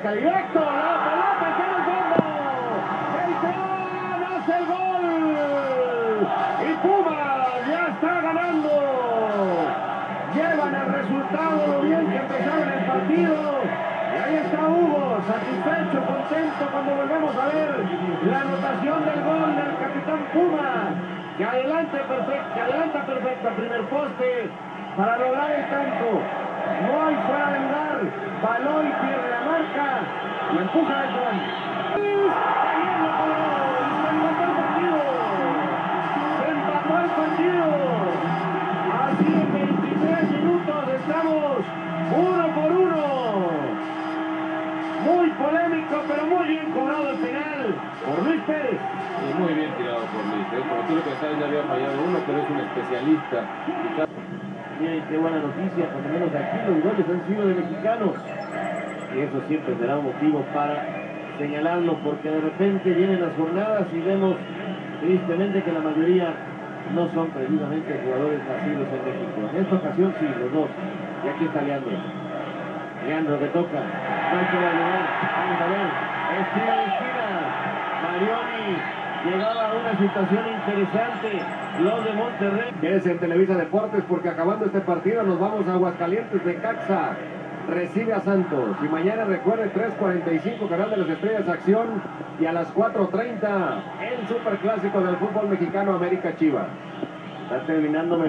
Directo, la pelota el el gol. Y Pumas ya está ganando. Llevan el resultado, lo bien que empezaron el partido. Y ahí está Hugo, satisfecho, contento cuando volvemos a ver la anotación del gol del capitán Puma. Que adelante perfecto, que adelanta perfecto al primer poste para lograr el tanto. No hay fuera de marca y empuja el gol. Ayer lo cobró. Se empató el partido. Se empató el partido. Así en 23 minutos estamos uno por uno. Muy polémico, pero muy bien cobrado el penal por Luis Pérez. Y muy bien tirado por Luis. ¿eh? Como tú lo pensabas, ya había fallado uno, pero es un especialista. Miren qué buena noticia, por lo menos aquí los goles han sido de mexicanos. Y eso siempre será un motivo para señalarlo, porque de repente vienen las jornadas y vemos tristemente que la mayoría no son precisamente jugadores nacidos en México. En esta ocasión sí, los dos. Y aquí está Leandro. Leandro que toca. Mancho va a llegar. Vamos a ver. Esquina de esquina. Marioni llegaba a una situación interesante. Los de Monterrey. Quédese en Televisa Deportes porque acabando este partido nos vamos a Aguascalientes de Caxa. Recibe a Santos. Y mañana recuerde 3.45 Canal de las Estrellas Acción. Y a las 4.30 el Superclásico del fútbol mexicano América Chivas. Está terminando mejor.